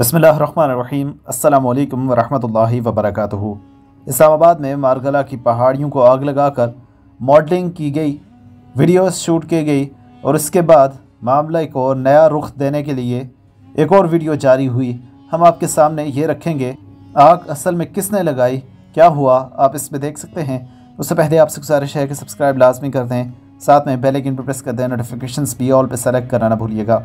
बसमीम अल्लाम वरहमल वबरक इस्लामाबाद में मारगला की पहाड़ियों को आग लगाकर मॉडलिंग की गई, वीडियोस शूट की गई और इसके बाद मामले को नया रुख देने के लिए एक और वीडियो जारी हुई। हम आपके सामने ये रखेंगे, आग असल में किसने लगाई, क्या हुआ, आप इसमें देख सकते हैं। उससे पहले आपसे गुजारिश है कि सब्सक्राइब लाजमी कर दें, साथ में बेल पर प्रेस कर दें नोटिफिकेशन भी ऑल पर सेलेक्ट करना ना भूलिएगा।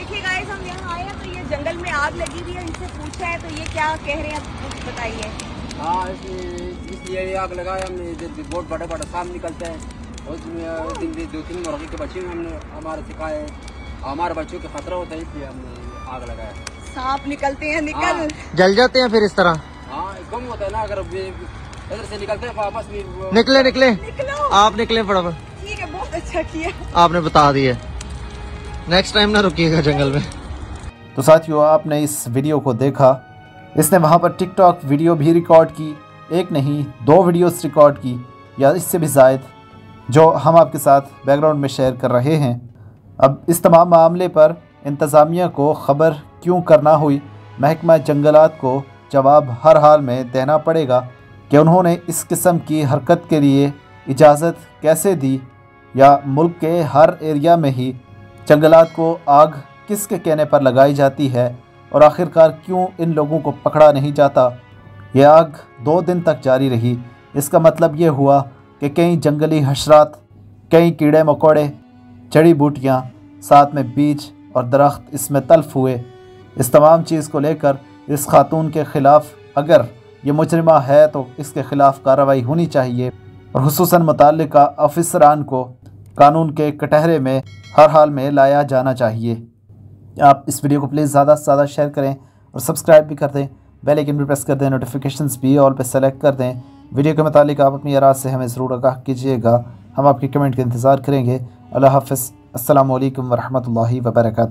देखिए गाइस हम यहाँ आए हैं तो ये जंगल में आग लगी हुई है इनसे पूछा है तो ये क्या कह रहे हैं आप कुछ बताइए। हाँ इसलिए ये आग लगाया हमने इधर भी बहुत बड़े बड़े सांप निकलते हैं और उसमें दिन भी दो तीन मुर्गी के बच्चे हमने हमारे सिखाए हमारे बच्चों के खतरा होता है इसलिए हमने आग लगाया। सांप निकलते हैं निकल। हाँ। जल जाते हैं फिर इस तरह? हाँ कम होता है ना अगर इधर से निकलते हैं वापस भी निकले निकले। आप निकले फटाफट। ठीक है बहुत अच्छा किया। आपने बता दिया नेक्स्ट टाइम ना रुकिएगा जंगल में। तो साथियों, आपने इस वीडियो को देखा। इसने वहाँ पर टिकटॉक वीडियो भी रिकॉर्ड की, एक नहीं, दो वीडियोस रिकॉर्ड की, या इससे भी ज़ायद, जो हम आपके साथ बैकग्राउंड में शेयर कर रहे हैं। अब इस तमाम मामले पर इंतज़ामिया को ख़बर क्यों करना हुई, महकमा जंगलात को जवाब हर हाल में देना पड़ेगा कि उन्होंने इस किस्म की हरकत के लिए इजाज़त कैसे दी, या मुल्क के हर एरिया में ही जंगलात को आग किसके कहने पर लगाई जाती है और आखिरकार क्यों इन लोगों को पकड़ा नहीं जाता? यह आग दो दिन तक जारी रही। इसका मतलब ये हुआ कि कई जंगली हशरात, कई कीड़े मकोड़े, जड़ी बूटियाँ साथ में बीज और दरख्त इसमें तल्फ हुए। इस तमाम चीज़ को लेकर इस खातून के ख़िलाफ़ अगर ये मुजरमा है तो इसके ख़िलाफ़ कार्रवाई होनी चाहिए और खसूस मुतल अफसरान को कानून के कटहरे में हर हाल में लाया जाना चाहिए। आप इस वीडियो को प्लीज़ ज़्यादा से ज़्यादा शेयर करें और सब्सक्राइब भी कर दें। बेल आइकन भी प्रेस कर दें नोटिफिकेशन भी ऑल पर सेलेक्ट कर दें। वीडियो के मुतालिक आप अपनी आराज से हमें ज़रूर आगाह कीजिएगा। हम आपके कमेंट का इंतज़ार करेंगे। अल्लाह हाफ़ अल्लाम वरहमल वर्का